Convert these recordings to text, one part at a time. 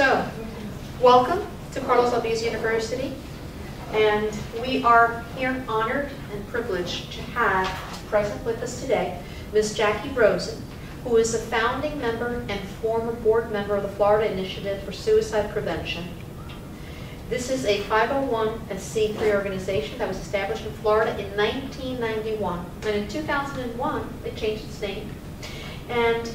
So, welcome to Carlos Albizu University. And we are here honored and privileged to have present with us today Ms. Jackie Rosen, who is a founding member and former board member of the Florida Initiative for Suicide Prevention. This is a 501c3 organization that was established in Florida in 1991. And in 2001, it changed its name. And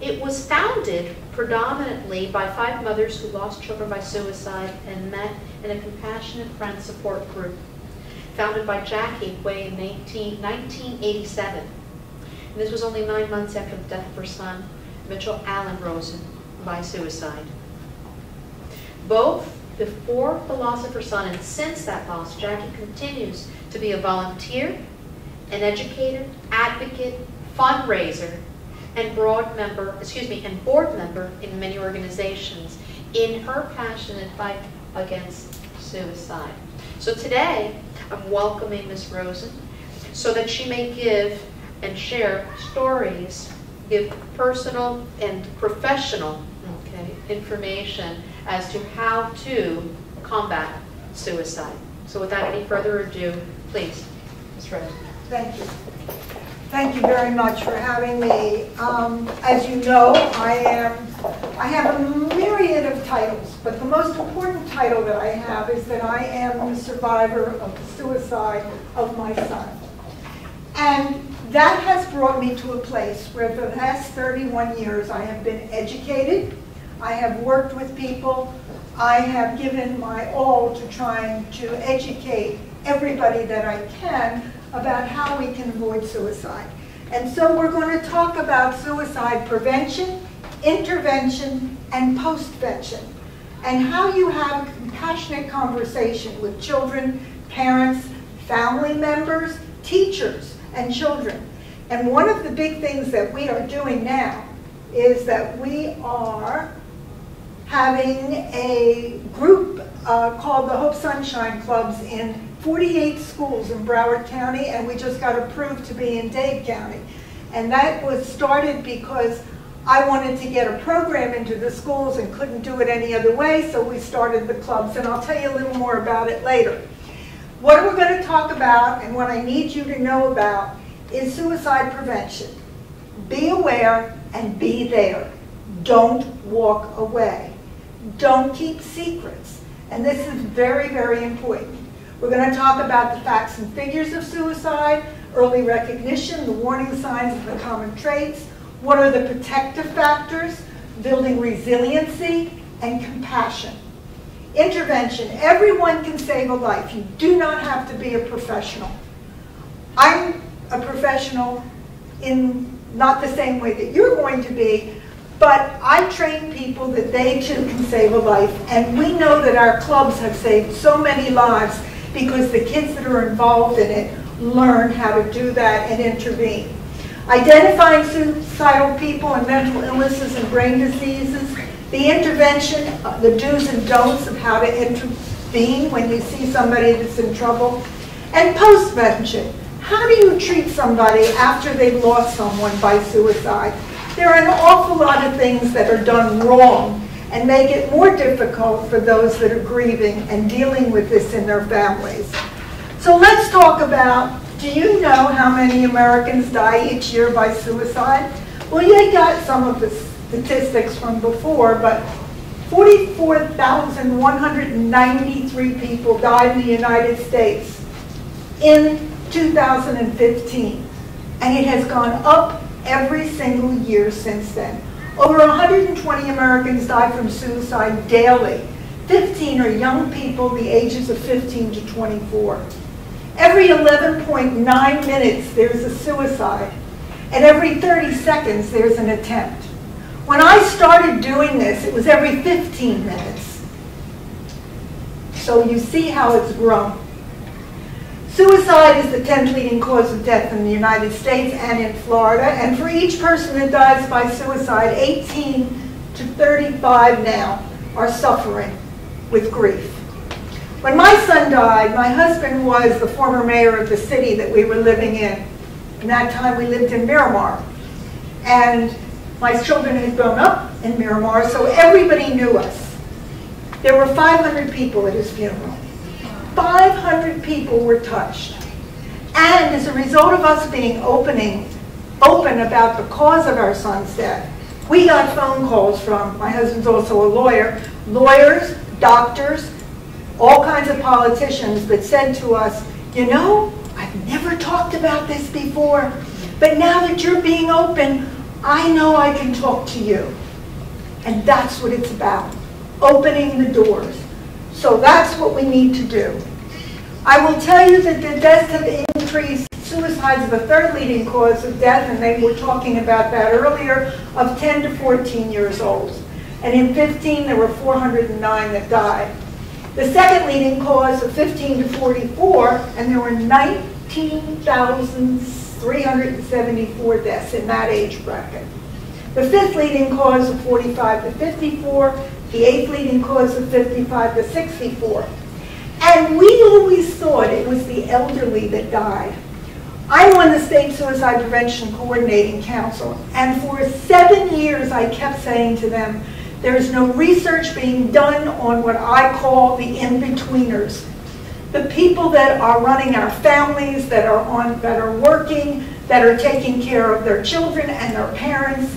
it was founded predominantly by five mothers who lost children by suicide and met in a compassionate friend support group. Founded by Jackie way in 19, 1987. And this was only nine months after the death of her son, Mitchell Allen Rosen, by suicide. Both before the loss of her son and since that loss, Jackie continues to be a volunteer, an educator, advocate, fundraiser, and board member, excuse me, and board member in many organizations in her passionate fight against suicide. So today, I'm welcoming Ms. Rosen so that she may give and share stories, give personal and professional okay, information as to how to combat suicide. So without any further ado, please, Ms. Rosen. Thank you. Thank you very much for having me. Um, as you know, I am I have a myriad of titles, but the most important title that I have is that I am the survivor of the suicide of my son. And that has brought me to a place where for the last 31 years I have been educated, I have worked with people, I have given my all to trying to educate everybody that I can about how we can avoid suicide. And so we're going to talk about suicide prevention, intervention, and postvention, and how you have a compassionate conversation with children, parents, family members, teachers, and children. And one of the big things that we are doing now is that we are having a group uh, called the Hope Sunshine Clubs in 48 schools in Broward County, and we just got approved to be in Dade County. And that was started because I wanted to get a program into the schools and couldn't do it any other way, so we started the clubs, and I'll tell you a little more about it later. What we're going to talk about, and what I need you to know about, is suicide prevention. Be aware and be there. Don't walk away. Don't keep secrets. And this is very, very important. We're going to talk about the facts and figures of suicide, early recognition, the warning signs of the common traits, what are the protective factors, building resiliency, and compassion. Intervention, everyone can save a life. You do not have to be a professional. I'm a professional in not the same way that you're going to be, but I train people that they too can save a life. And we know that our clubs have saved so many lives because the kids that are involved in it learn how to do that and intervene. Identifying suicidal people and mental illnesses and brain diseases, the intervention, uh, the do's and don'ts of how to intervene when you see somebody that's in trouble, and postvention. How do you treat somebody after they've lost someone by suicide? There are an awful lot of things that are done wrong and make it more difficult for those that are grieving and dealing with this in their families. So let's talk about, do you know how many Americans die each year by suicide? Well, you got some of the statistics from before, but 44,193 people died in the United States in 2015. And it has gone up every single year since then. Over 120 Americans die from suicide daily. 15 are young people the ages of 15 to 24. Every 11.9 minutes there's a suicide. And every 30 seconds there's an attempt. When I started doing this, it was every 15 minutes. So you see how it's grown. Suicide is the 10th leading cause of death in the United States and in Florida. And for each person that dies by suicide, 18 to 35 now are suffering with grief. When my son died, my husband was the former mayor of the city that we were living in. In that time, we lived in Miramar. And my children had grown up in Miramar, so everybody knew us. There were 500 people at his funeral. 500 people were touched. And as a result of us being opening, open about the cause of our son's death, we got phone calls from, my husband's also a lawyer, lawyers, doctors, all kinds of politicians that said to us, you know, I've never talked about this before, but now that you're being open, I know I can talk to you. And that's what it's about, opening the doors. So that's what we need to do. I will tell you that the deaths have increased. Suicides are the third leading cause of death, and they were talking about that earlier, of 10 to 14 years old. And in 15, there were 409 that died. The second leading cause of 15 to 44, and there were 19,374 deaths in that age bracket. The fifth leading cause of 45 to 54, the eighth leading cause of 55 to 64. And we always thought it was the elderly that died. I'm on the State Suicide Prevention Coordinating Council, and for seven years I kept saying to them, there's no research being done on what I call the in-betweeners. The people that are running our families, that are on, that are working, that are taking care of their children and their parents,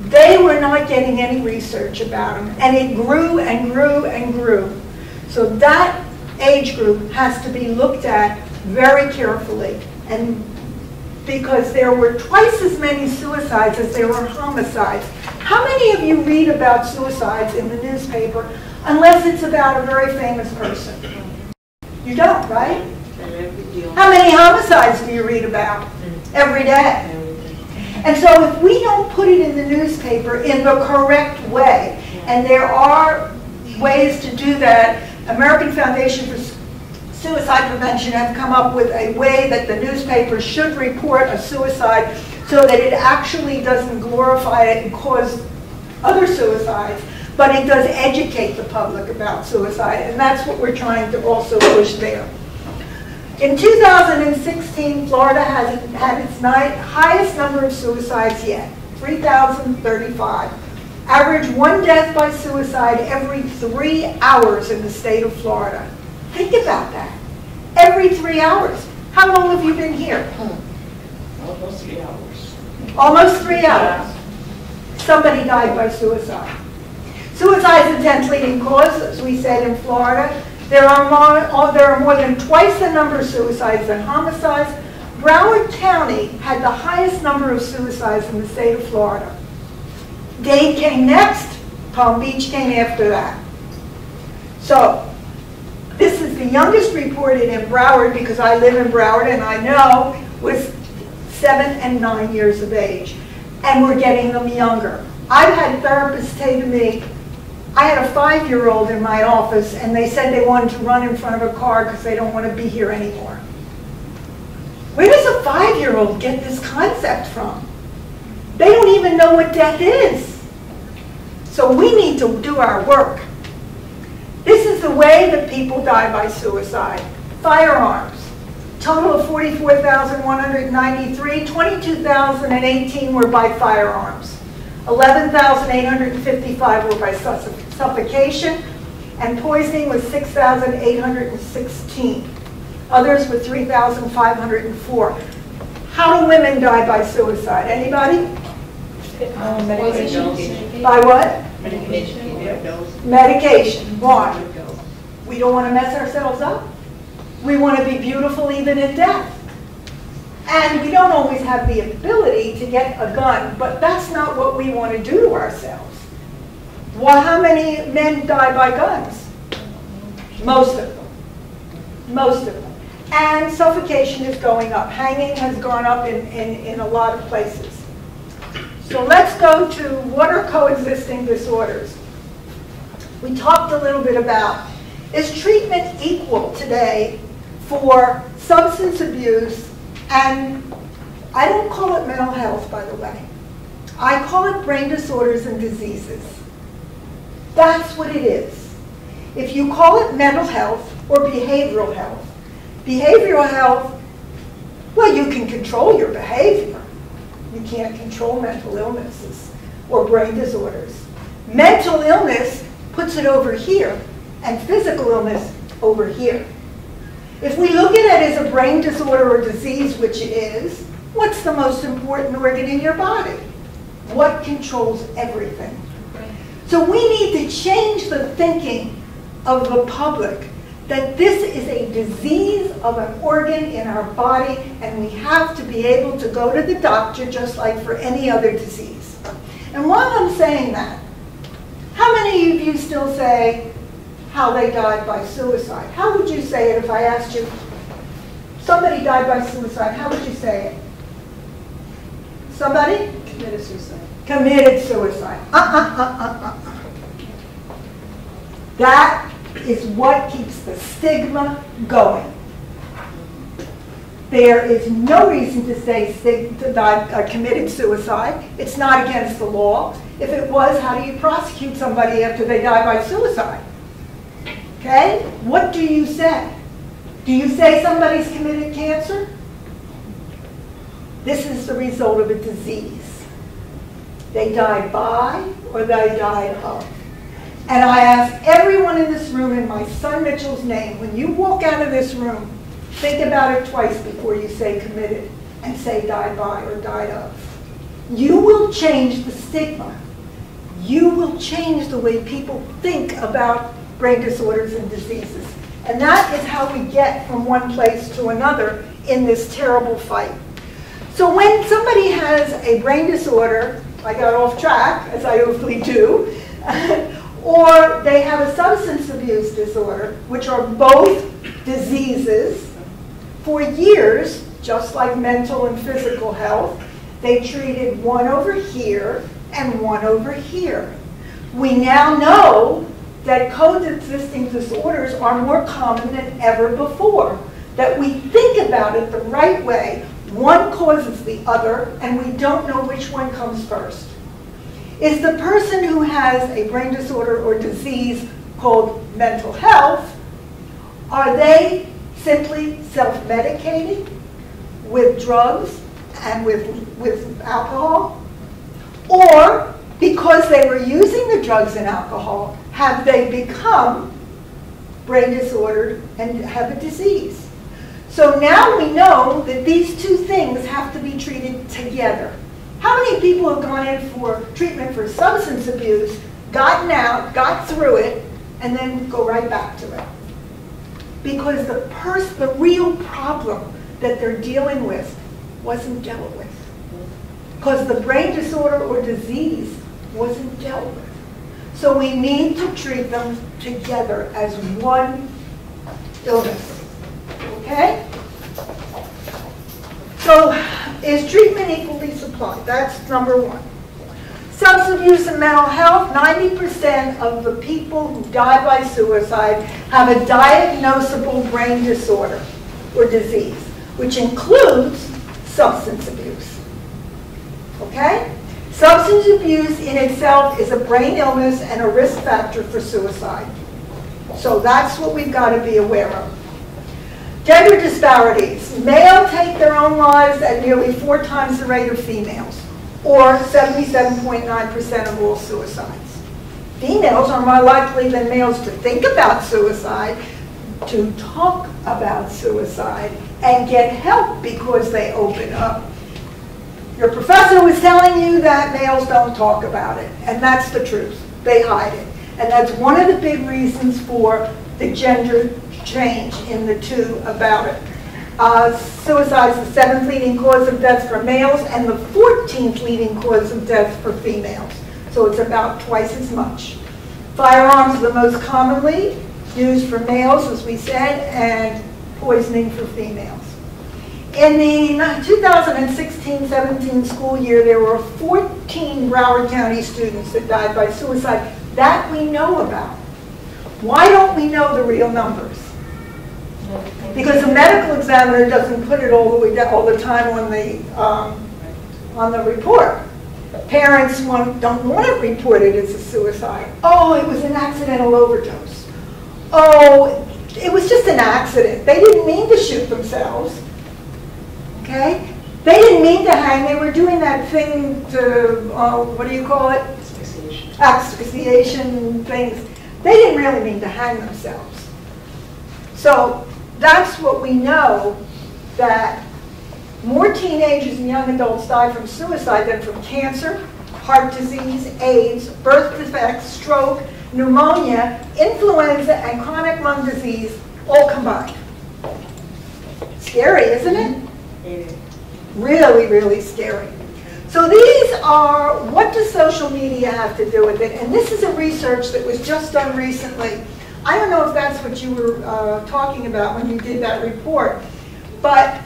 they were not getting any research about them. And it grew and grew and grew. So that age group has to be looked at very carefully. And because there were twice as many suicides as there were homicides. How many of you read about suicides in the newspaper unless it's about a very famous person? You don't, right? How many homicides do you read about every day? And so if we don't put it in the newspaper in the correct way, and there are ways to do that, American Foundation for Suicide Prevention have come up with a way that the newspaper should report a suicide so that it actually doesn't glorify it and cause other suicides, but it does educate the public about suicide, and that's what we're trying to also push there. In 2016, Florida has had its highest number of suicides yet, 3,035. Average one death by suicide every three hours in the state of Florida. Think about that. Every three hours. How long have you been here? Almost three hours. Almost three hours. Somebody died by suicide. Suicide is the 10th leading cause, as we said in Florida. There are, more, oh, there are more than twice the number of suicides than homicides. Broward County had the highest number of suicides in the state of Florida. Dade came next, Palm Beach came after that. So this is the youngest reported in Broward because I live in Broward and I know was seven and nine years of age. And we're getting them younger. I've had therapists say to me, I had a five-year-old in my office and they said they wanted to run in front of a car because they don't want to be here anymore. Where does a five-year-old get this concept from? They don't even know what death is. So we need to do our work. This is the way that people die by suicide. Firearms. Total of 44,193. 22,018 were by firearms. 11,855 were by suffocation. And poisoning was 6,816. Others were 3,504. How do women die by suicide? Anybody? Um, medication. By what? Medication. Medication. Why? We don't want to mess ourselves up. We want to be beautiful even in death. And we don't always have the ability to get a gun, but that's not what we want to do to ourselves. Well, how many men die by guns? Most of them. Most of them. And suffocation is going up. Hanging has gone up in, in, in a lot of places. So let's go to what are coexisting disorders. We talked a little bit about, is treatment equal today for substance abuse and I don't call it mental health, by the way. I call it brain disorders and diseases. That's what it is. If you call it mental health or behavioral health, behavioral health, well, you can control your behavior. You can't control mental illnesses or brain disorders. Mental illness puts it over here and physical illness over here. If we look at it as a brain disorder or disease, which it is, what's the most important organ in your body? What controls everything? So we need to change the thinking of the public that this is a disease of an organ in our body and we have to be able to go to the doctor just like for any other disease. And while I'm saying that, how many of you still say how they died by suicide? How would you say it if I asked you, somebody died by suicide, how would you say it? Somebody? Committed suicide. committed suicide. Uh-uh-uh-uh-uh. That is what keeps the stigma going. There is no reason to say to die, uh, committed suicide. It's not against the law. If it was, how do you prosecute somebody after they die by suicide? Okay? What do you say? Do you say somebody's committed cancer? This is the result of a disease. They died by or they died of. And I ask everyone in this room in my son Mitchell's name, when you walk out of this room, think about it twice before you say committed and say died by or died of. You will change the stigma. You will change the way people think about brain disorders and diseases. And that is how we get from one place to another in this terrible fight. So when somebody has a brain disorder, I got off track, as I usually do, or they have a substance abuse disorder, which are both diseases, for years, just like mental and physical health, they treated one over here and one over here. We now know that coexisting disorders are more common than ever before, that we think about it the right way, one causes the other, and we don't know which one comes first. Is the person who has a brain disorder or disease called mental health, are they simply self-medicating with drugs and with, with alcohol? Or because they were using the drugs and alcohol, have they become brain disordered and have a disease? So now we know that these two things have to be treated together. How many people have gone in for treatment for substance abuse, gotten out, got through it, and then go right back to it? Because the pers- the real problem that they're dealing with wasn't dealt with. Because the brain disorder or disease wasn't dealt with. So we need to treat them together as one illness. Okay? So is treatment equally supplied? That's number one. Substance abuse and mental health, 90% of the people who die by suicide have a diagnosable brain disorder or disease, which includes substance abuse. Okay? Substance abuse in itself is a brain illness and a risk factor for suicide. So that's what we've got to be aware of. Gender disparities. Males take their own lives at nearly four times the rate of females, or 77.9% of all suicides. Females are more likely than males to think about suicide, to talk about suicide, and get help because they open up. Your professor was telling you that males don't talk about it, and that's the truth. They hide it. And that's one of the big reasons for the gender change in the two about it. Uh, suicide is the seventh leading cause of death for males and the 14th leading cause of death for females. So it's about twice as much. Firearms are the most commonly used for males, as we said, and poisoning for females. In the 2016-17 school year, there were 14 Broward County students that died by suicide. That we know about. Why don't we know the real numbers? Because the medical examiner doesn't put it all the way down, all the time on the, um, on the report. Parents want, don't want it reported as a suicide. Oh, it was an accidental overdose. Oh, it was just an accident. They didn't mean to shoot themselves. Okay? They didn't mean to hang. They were doing that thing to, uh, what do you call it? Asphyxiation. asphyxiation things. They didn't really mean to hang themselves. So that's what we know, that more teenagers and young adults die from suicide than from cancer, heart disease, AIDS, birth defects, stroke, pneumonia, influenza, and chronic lung disease all combined. Scary, isn't it? Really, really scary. So these are, what does social media have to do with it? And this is a research that was just done recently. I don't know if that's what you were uh, talking about when you did that report, but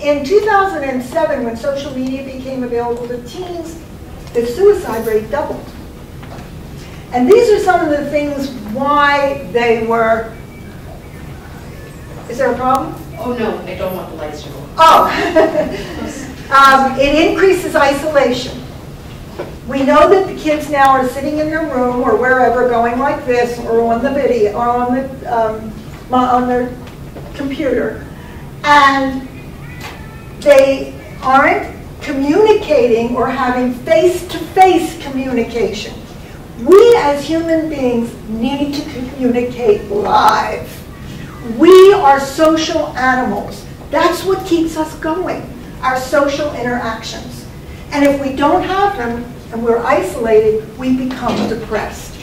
in 2007, when social media became available to teens, the suicide rate doubled. And these are some of the things why they were, is there a problem? Oh, no, I don't want the lights to go. Oh. um, it increases isolation. We know that the kids now are sitting in their room or wherever going like this or on the video or on the um, on their computer and they aren't communicating or having face-to-face -face communication. We as human beings need to communicate live. We are social animals. That's what keeps us going, our social interactions. And if we don't have them and we're isolated, we become depressed.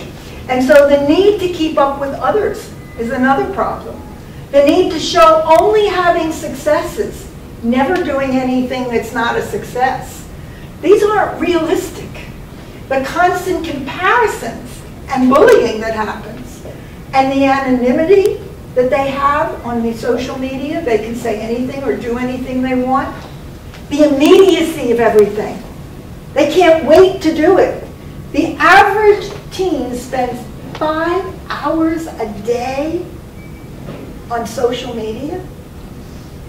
And so the need to keep up with others is another problem. The need to show only having successes never doing anything that's not a success. These aren't realistic. The constant comparisons and bullying that happens and the anonymity that they have on the social media, they can say anything or do anything they want. The immediacy of everything. They can't wait to do it. The average teen spends five hours a day on social media.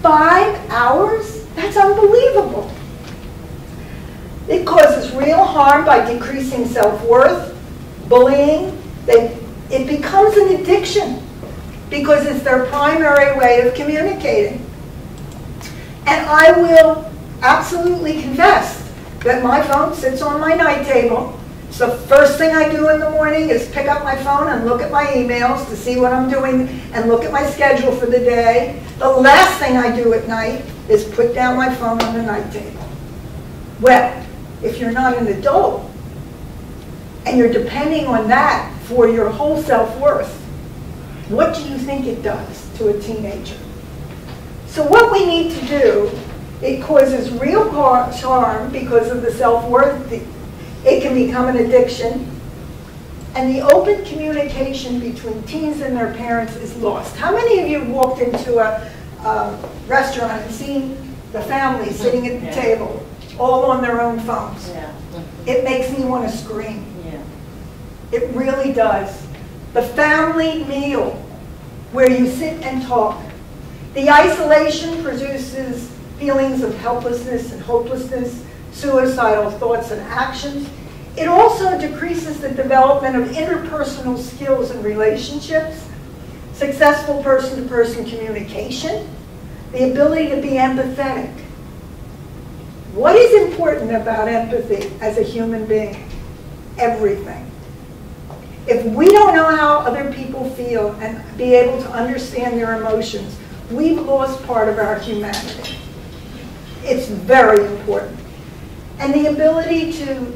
Five hours? That's unbelievable. It causes real harm by decreasing self-worth, bullying. They, it becomes an addiction because it's their primary way of communicating. And I will absolutely confess that my phone sits on my night table so first thing I do in the morning is pick up my phone and look at my emails to see what I'm doing and look at my schedule for the day. The last thing I do at night is put down my phone on the night table. Well, if you're not an adult and you're depending on that for your whole self-worth, what do you think it does to a teenager? So what we need to do, it causes real harm because of the self-worth it can become an addiction. And the open communication between teens and their parents is lost. How many of you walked into a, a restaurant and seen the family sitting at the yeah. table, all on their own phones? Yeah. It makes me want to scream. Yeah. It really does. The family meal where you sit and talk. The isolation produces feelings of helplessness and hopelessness suicidal thoughts and actions. It also decreases the development of interpersonal skills and relationships, successful person-to-person -person communication, the ability to be empathetic. What is important about empathy as a human being? Everything. If we don't know how other people feel and be able to understand their emotions, we've lost part of our humanity. It's very important and the ability to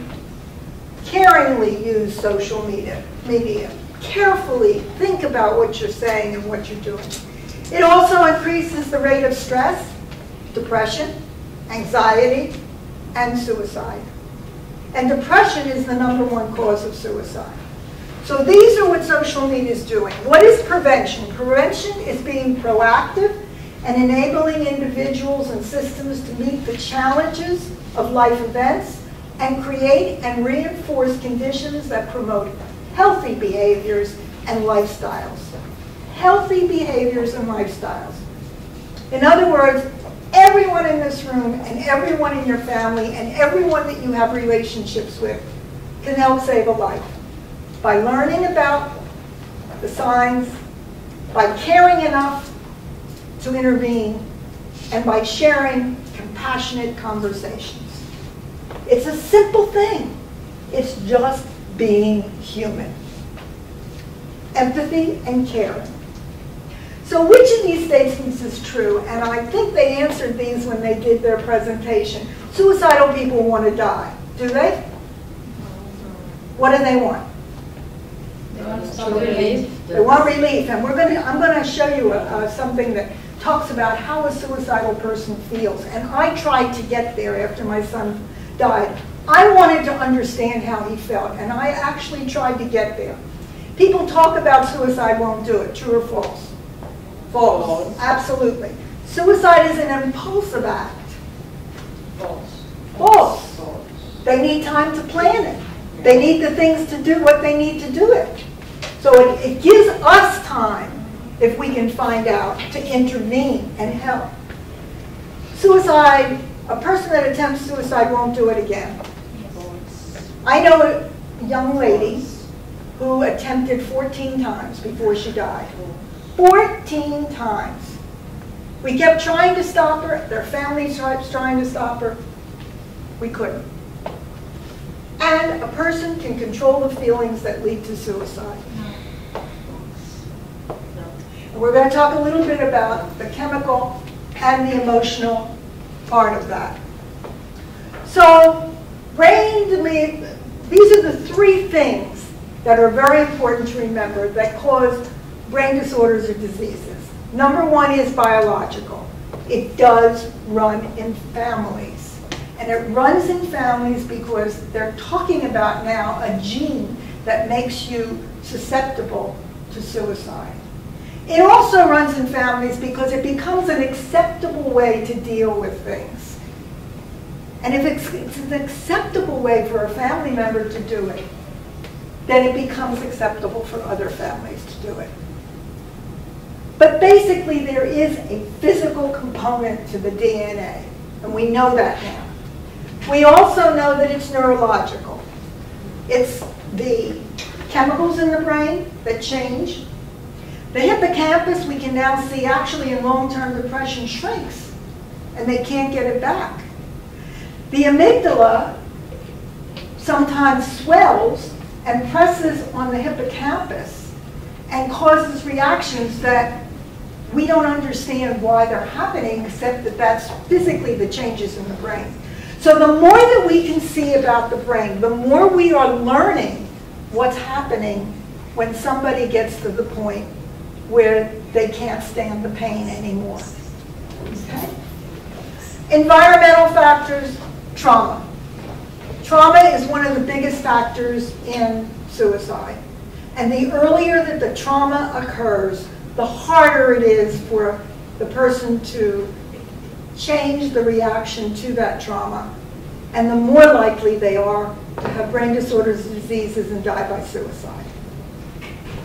caringly use social media, media. Carefully think about what you're saying and what you're doing. It also increases the rate of stress, depression, anxiety, and suicide. And depression is the number one cause of suicide. So these are what social media is doing. What is prevention? Prevention is being proactive and enabling individuals and systems to meet the challenges of life events and create and reinforce conditions that promote healthy behaviors and lifestyles. Healthy behaviors and lifestyles. In other words, everyone in this room and everyone in your family and everyone that you have relationships with can help save a life by learning about the signs, by caring enough to intervene, and by sharing compassionate conversations. It's a simple thing. It's just being human. empathy, and caring. So which of these statements is true? And I think they answered these when they did their presentation. Suicidal people want to die. Do they? What do they want? They want relief. They want relief, and we're going to, I'm going to show you uh, something that talks about how a suicidal person feels. And I tried to get there after my son died. I wanted to understand how he felt, and I actually tried to get there. People talk about suicide won't do it, true or false? False, False. absolutely. Suicide is an impulsive act. False. False. False. They need time to plan it. They need the things to do what they need to do it. So it, it gives us time, if we can find out, to intervene and help. Suicide, a person that attempts suicide won't do it again. I know a young lady who attempted 14 times before she died. 14 times. We kept trying to stop her, their family tried trying to stop her. We couldn't. And a person can control the feelings that lead to suicide. And we're going to talk a little bit about the chemical and the emotional part of that. So, brain deme- these are the three things that are very important to remember that cause brain disorders or diseases. Number one is biological. It does run in families. And it runs in families because they're talking about now a gene that makes you susceptible to suicide. It also runs in families because it becomes an acceptable way to deal with things. And if it's, it's an acceptable way for a family member to do it, then it becomes acceptable for other families to do it. But basically, there is a physical component to the DNA, and we know that now. We also know that it's neurological. It's the chemicals in the brain that change. The hippocampus, we can now see actually in long-term depression shrinks, and they can't get it back. The amygdala sometimes swells and presses on the hippocampus and causes reactions that we don't understand why they're happening except that that's physically the changes in the brain. So the more that we can see about the brain, the more we are learning what's happening when somebody gets to the point where they can't stand the pain anymore. Okay? Environmental factors, trauma. Trauma is one of the biggest factors in suicide. And the earlier that the trauma occurs, the harder it is for the person to change the reaction to that trauma. And the more likely they are to have brain disorders, diseases, and die by suicide.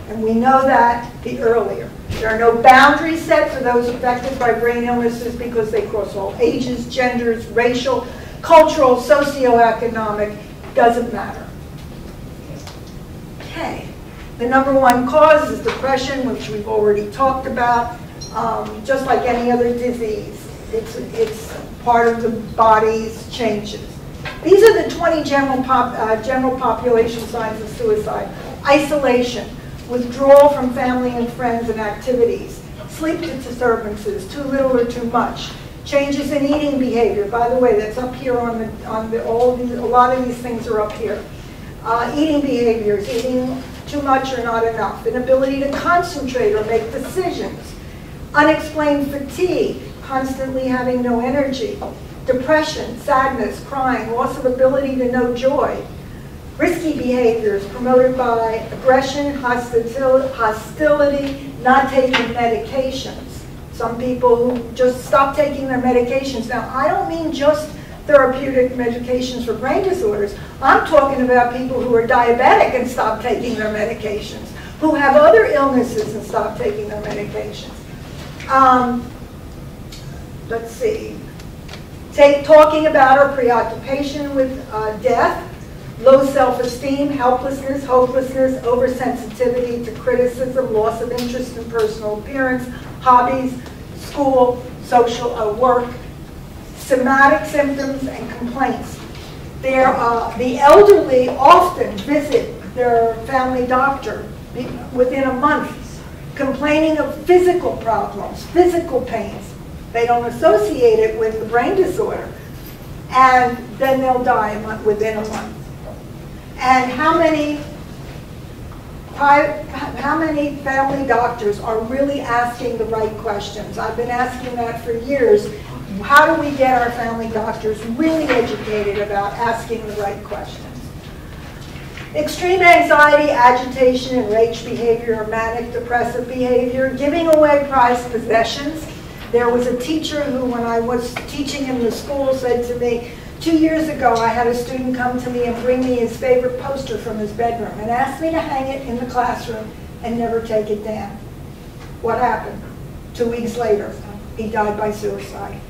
And we know that the earlier. There are no boundaries set for those affected by brain illnesses because they cross all ages, genders, racial, cultural, socioeconomic, doesn't matter. Okay. The number one cause is depression, which we've already talked about. Um, just like any other disease, it's, it's part of the body's changes. These are the 20 general, pop, uh, general population signs of suicide. Isolation, withdrawal from family and friends and activities, sleep disturbances, too little or too much, changes in eating behavior. By the way, that's up here on the, on the, all these, a lot of these things are up here. Uh, eating behaviors, eating too much or not enough, inability to concentrate or make decisions, unexplained fatigue, constantly having no energy, depression, sadness, crying, loss of ability to know joy, risky behaviors promoted by aggression, hostil- hostility, not taking medications. Some people who just stop taking their medications. Now, I don't mean just therapeutic medications for brain disorders. I'm talking about people who are diabetic and stop taking their medications, who have other illnesses and stop taking their medications. Um, let's see. Take, talking about or preoccupation with uh, death, low self-esteem, helplessness, hopelessness, oversensitivity to criticism, loss of interest in personal appearance, hobbies, school, social uh, work, somatic symptoms and complaints. There, uh, the elderly often visit their family doctor within a month, complaining of physical problems, physical pains. They don't associate it with the brain disorder. And then they'll die within a month. And how many, how many family doctors are really asking the right questions? I've been asking that for years. How do we get our family doctors really educated about asking the right questions? Extreme anxiety, agitation, and rage behavior or manic depressive behavior, giving away prized possessions. There was a teacher who, when I was teaching in the school, said to me, two years ago, I had a student come to me and bring me his favorite poster from his bedroom and asked me to hang it in the classroom and never take it down. What happened? Two weeks later, he died by suicide.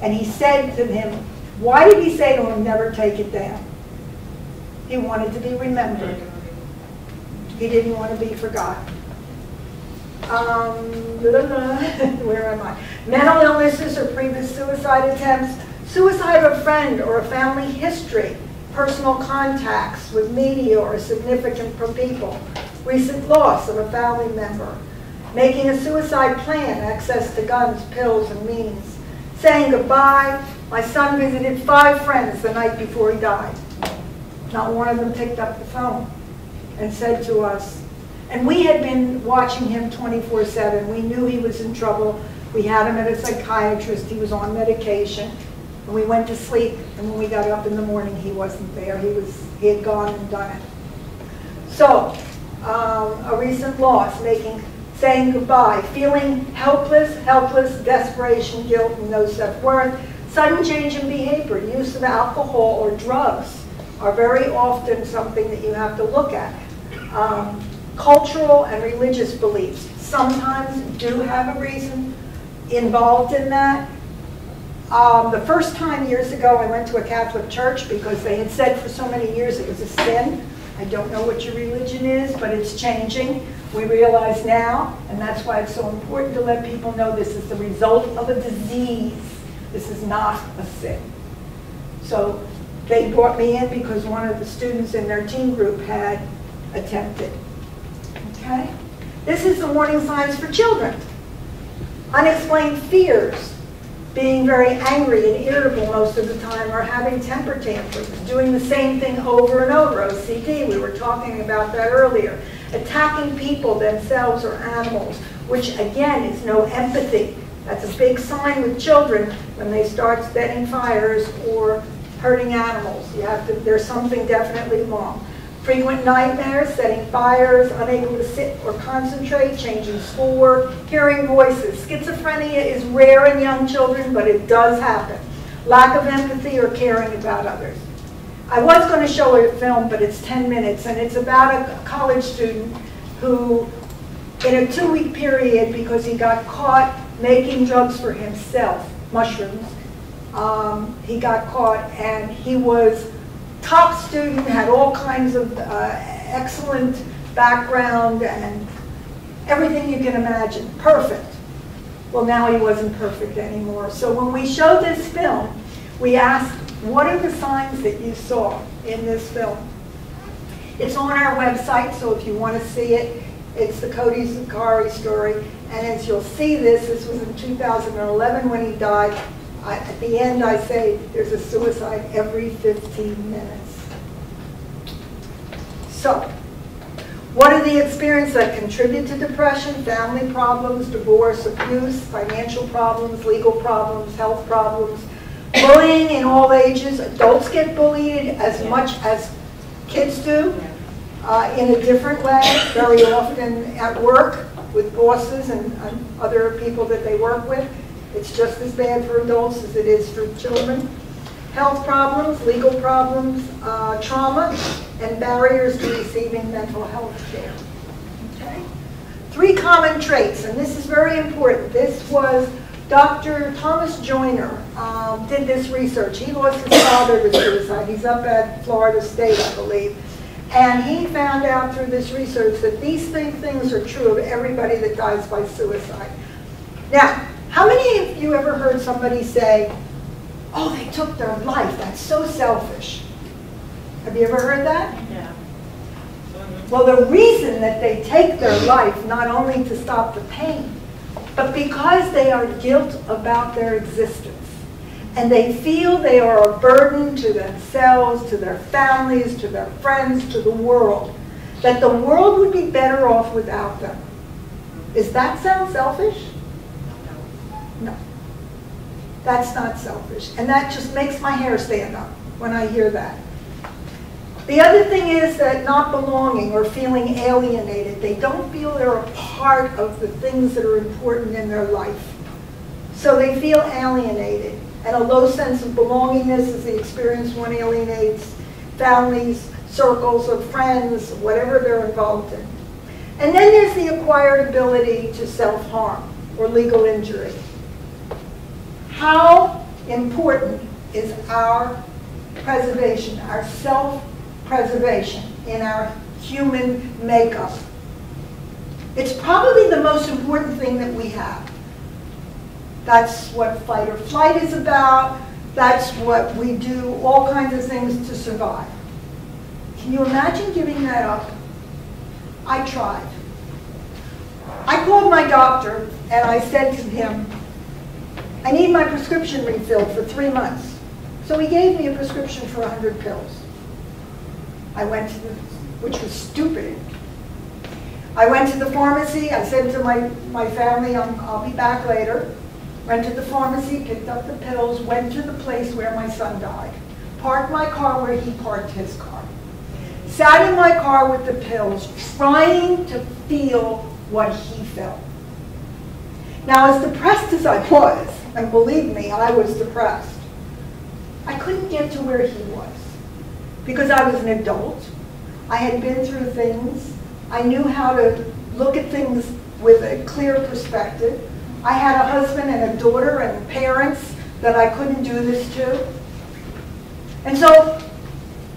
And he said to him, why did he say to him, never take it down? He wanted to be remembered. He didn't want to be forgotten. Um, where am I? Mental illnesses or previous suicide attempts, suicide of a friend or a family history, personal contacts with media or significant people, recent loss of a family member, making a suicide plan, access to guns, pills, and means, saying goodbye. My son visited five friends the night before he died. Not one of them picked up the phone and said to us, and we had been watching him 24-7. We knew he was in trouble. We had him at a psychiatrist. He was on medication. And we went to sleep, and when we got up in the morning, he wasn't there. He, was, he had gone and done it. So, um, a recent loss, making, saying goodbye, feeling helpless, helpless, desperation, guilt, and no self-worth, sudden change in behavior, use of alcohol or drugs, are very often something that you have to look at. Um, cultural and religious beliefs sometimes do have a reason involved in that. Um, the first time years ago I went to a Catholic church because they had said for so many years it was a sin. I don't know what your religion is, but it's changing. We realize now, and that's why it's so important to let people know this is the result of a disease. This is not a sin. So they brought me in because one of the students in their teen group had attempted. Okay? This is the warning signs for children. Unexplained fears, being very angry and irritable most of the time, or having temper tantrums, doing the same thing over and over, OCD, we were talking about that earlier. Attacking people, themselves, or animals, which again is no empathy. That's a big sign with children when they start setting fires or hurting animals. You have to, there's something definitely wrong. Frequent nightmares, setting fires, unable to sit or concentrate, changing schoolwork, hearing voices. Schizophrenia is rare in young children, but it does happen. Lack of empathy or caring about others. I was going to show a film, but it's 10 minutes, and it's about a college student who, in a two-week period, because he got caught making drugs for himself, mushrooms, um, he got caught, and he was top student, had all kinds of uh, excellent background and everything you can imagine, perfect. Well, now he wasn't perfect anymore. So when we showed this film, we asked, what are the signs that you saw in this film? It's on our website, so if you want to see it, it's the Cody Zakari story. And as you'll see this, this was in 2011 when he died. I, at the end, I say there's a suicide every 15 minutes. So, what are the experiences that contribute to depression? Family problems, divorce, abuse, financial problems, legal problems, health problems, bullying in all ages. Adults get bullied as much as kids do uh, in a different way, very often at work with bosses and, and other people that they work with. It's just as bad for adults as it is for children. Health problems, legal problems, uh, trauma, and barriers to receiving mental health care. Okay? Three common traits, and this is very important. This was Dr. Thomas Joiner um, did this research. He lost his father to suicide. He's up at Florida State, I believe. And he found out through this research that these three things are true of everybody that dies by suicide. Now, how many of you ever heard somebody say, oh, they took their life, that's so selfish? Have you ever heard that? Yeah. Well, the reason that they take their life, not only to stop the pain, but because they are guilt about their existence. And they feel they are a burden to themselves, to their families, to their friends, to the world. That the world would be better off without them. Does that sound selfish? No. That's not selfish. And that just makes my hair stand up when I hear that. The other thing is that not belonging or feeling alienated. They don't feel they're a part of the things that are important in their life. So they feel alienated. And a low sense of belongingness is the experience one alienates families, circles of friends, whatever they're involved in. And then there's the acquired ability to self-harm or lethal injury. How important is our preservation, our self-preservation in our human makeup? It's probably the most important thing that we have. That's what fight or flight is about. That's what we do, all kinds of things to survive. Can you imagine giving that up? I tried. I called my doctor and I said to him, I need my prescription refilled for three months. So he gave me a prescription for 100 pills. I went to the, which was stupid. I went to the pharmacy. I said to my, my family, i will be back later. Went to the pharmacy, picked up the pills, went to the place where my son died. Parked my car where he parked his car. Sat in my car with the pills, trying to feel what he felt. Now, as depressed as I was, and believe me, I was depressed, I couldn't get to where he was. Because I was an adult, I had been through things, I knew how to look at things with a clear perspective. I had a husband and a daughter and parents that I couldn't do this to. And so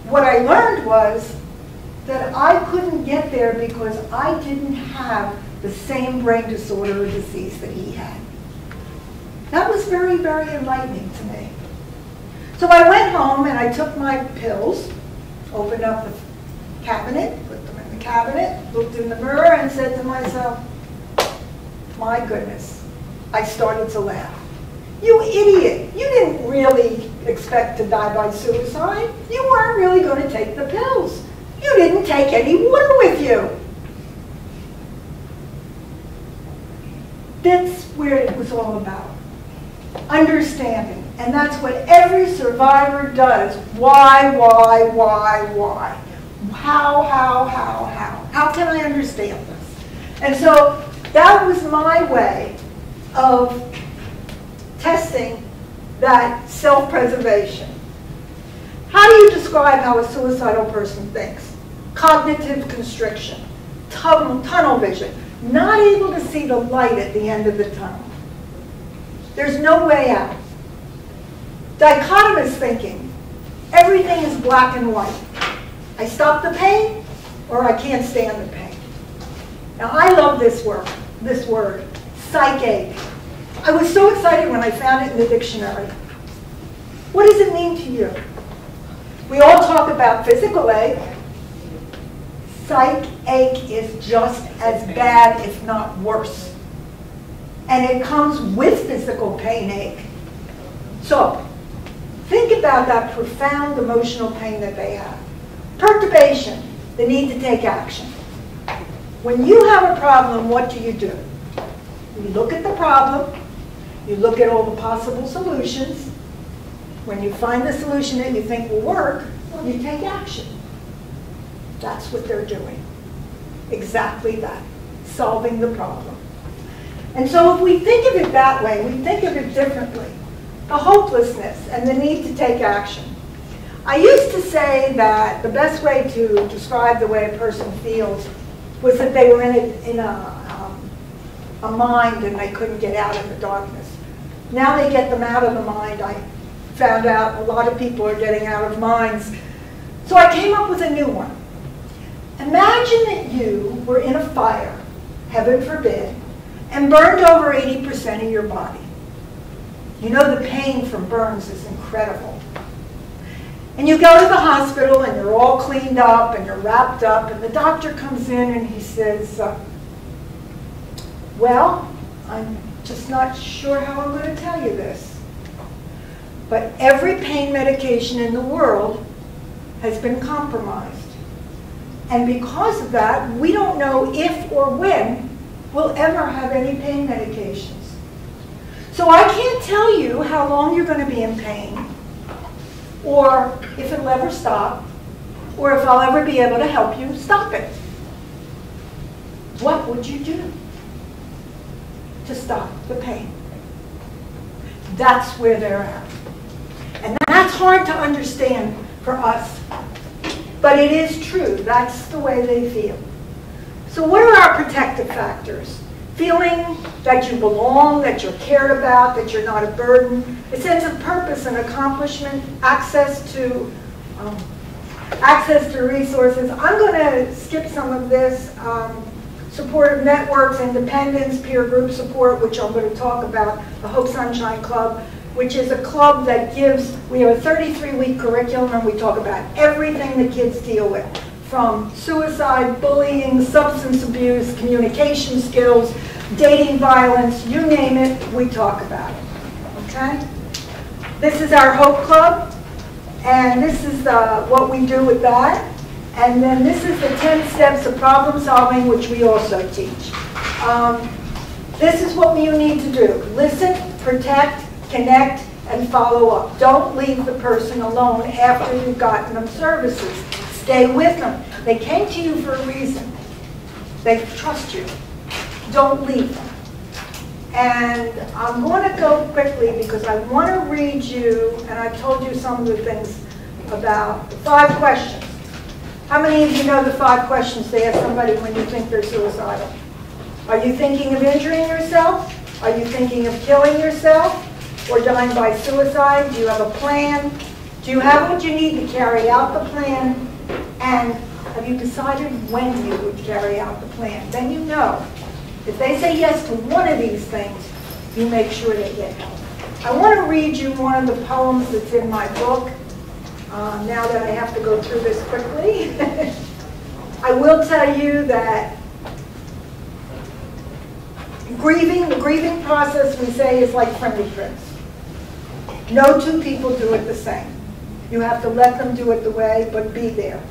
what I learned was that I couldn't get there because I didn't have the same brain disorder or disease that he had. That was very, very enlightening to me. So I went home and I took my pills, opened up the cabinet, put them in the cabinet, looked in the mirror and said to myself, my goodness, I started to laugh. You idiot! You didn't really expect to die by suicide. You weren't really going to take the pills. You didn't take any water with you. That's where it was all about. Understanding. And that's what every survivor does. Why, why, why, why? How, how, how, how? How can I understand this? And so that was my way of testing that self-preservation. How do you describe how a suicidal person thinks? Cognitive constriction, tunnel vision, not able to see the light at the end of the tunnel. There's no way out. Dichotomous thinking, everything is black and white. I stop the pain or I can't stand the pain. Now I love this word, this word, psychache. I was so excited when I found it in the dictionary. What does it mean to you? We all talk about physical ache. Psych ache is just as bad, if not worse. And it comes with physical pain ache. So, think about that profound emotional pain that they have. Perturbation, the need to take action. When you have a problem, what do you do? You look at the problem, you look at all the possible solutions. When you find the solution that you think will work, you take action. That's what they're doing. Exactly that, solving the problem. And so if we think of it that way, we think of it differently. The hopelessness and the need to take action. I used to say that the best way to describe the way a person feels was that they were in a, in a um, a mind and they couldn't get out of the darkness. Now they get them out of the mind. I found out a lot of people are getting out of minds. So I came up with a new one. Imagine that you were in a fire, heaven forbid, and burned over 80% of your body. You know the pain from burns is incredible. And you go to the hospital and you're all cleaned up and you're wrapped up and the doctor comes in and he says, uh, well, I'm just not sure how I'm going to tell you this. But every pain medication in the world has been compromised. And because of that, we don't know if or when we'll ever have any pain medications. So I can't tell you how long you're going to be in pain, or if it'll ever stop, or if I'll ever be able to help you stop it. What would you do to stop the pain? That's where they're at. And that's hard to understand for us. But it is true. That's the way they feel. So what are our protective factors? Feeling that you belong, that you're cared about, that you're not a burden, a sense of purpose and accomplishment, access to um, access to resources. I'm going to skip some of this. Um, supportive networks, independence, peer group support, which I'm going to talk about, the Hope Sunshine Club, which is a club that gives, we have a 33-week curriculum and we talk about everything the kids deal with, from suicide, bullying, substance abuse, communication skills, dating violence, you name it, we talk about it, okay? This is our Hope Club, and this is uh, what we do with that. And then this is the 10 steps of problem solving, which we also teach. Um, this is what you need to do. Listen, protect, connect, and follow up. Don't leave the person alone after you've gotten them services. Stay with them. They came to you for a reason. They trust you. Don't leave them. And I'm going to go quickly because I want to read you, and I've told you some of the things about the five questions. How many of you know the five questions they ask somebody when you think they're suicidal? Are you thinking of injuring yourself? Are you thinking of killing yourself? or dying by suicide? Do you have a plan? Do you have what you need to carry out the plan? And have you decided when you would carry out the plan? Then you know. If they say yes to one of these things, you make sure they get help. I want to read you one of the poems that's in my book. Uh, now that I have to go through this quickly. I will tell you that grieving, the grieving process we say is like friendly prints. No two people do it the same. You have to let them do it the way, but be there.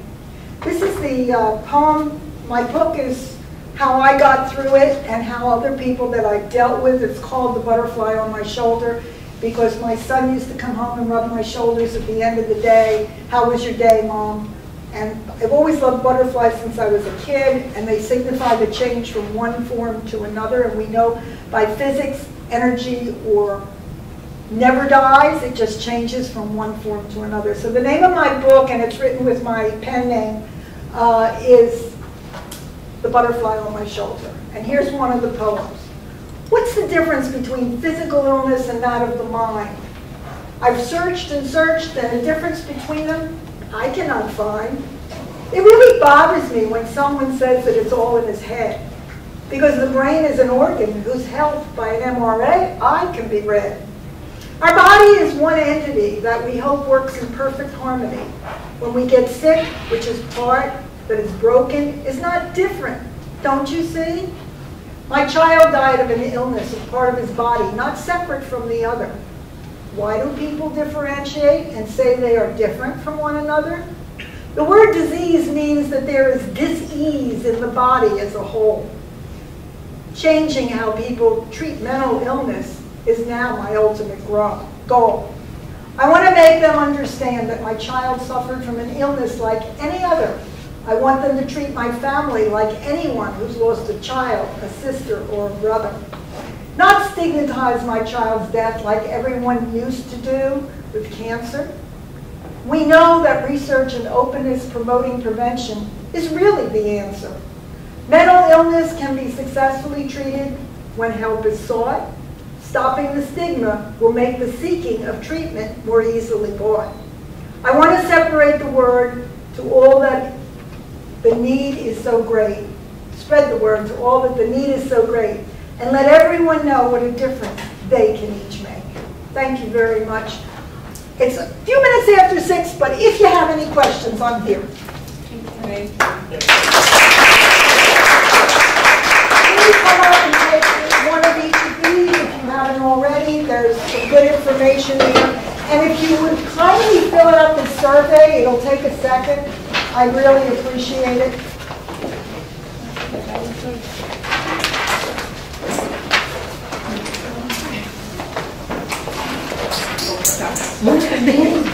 This is the uh, poem. My book is how I got through it and how other people that I dealt with. It's called The Butterfly on My Shoulder because my son used to come home and rub my shoulders at the end of the day. How was your day, Mom? And I've always loved butterflies since I was a kid, and they signify the change from one form to another. And we know by physics, energy, or never dies, it just changes from one form to another. So the name of my book, and it's written with my pen name, uh, is The Butterfly on My Shoulder. And here's one of the poems. What's the difference between physical illness and that of the mind? I've searched and searched, and the difference between them, I cannot find. It really bothers me when someone says that it's all in his head. Because the brain is an organ whose health by an MRI I can be read. Our body is one entity that we hope works in perfect harmony. When we get sick, which is part that is broken, is not different. Don't you see? My child died of an illness, a part of his body, not separate from the other. Why do people differentiate and say they are different from one another? The word disease means that there is dis-ease in the body as a whole. Changing how people treat mental illness is now my ultimate goal. I want to make them understand that my child suffered from an illness like any other. I want them to treat my family like anyone who's lost a child, a sister, or a brother. Not stigmatize my child's death like everyone used to do with cancer. We know that research and openness promoting prevention is really the answer. Mental illness can be successfully treated when help is sought Stopping the stigma will make the seeking of treatment more easily bought. I want to separate the word to all that the need is so great. Spread the word to all that the need is so great. And let everyone know what a difference they can each make. Thank you very much. It's a few minutes after six, but if you have any questions, I'm here. information there. And if you would kindly fill out the survey, it'll take a second. I really appreciate it.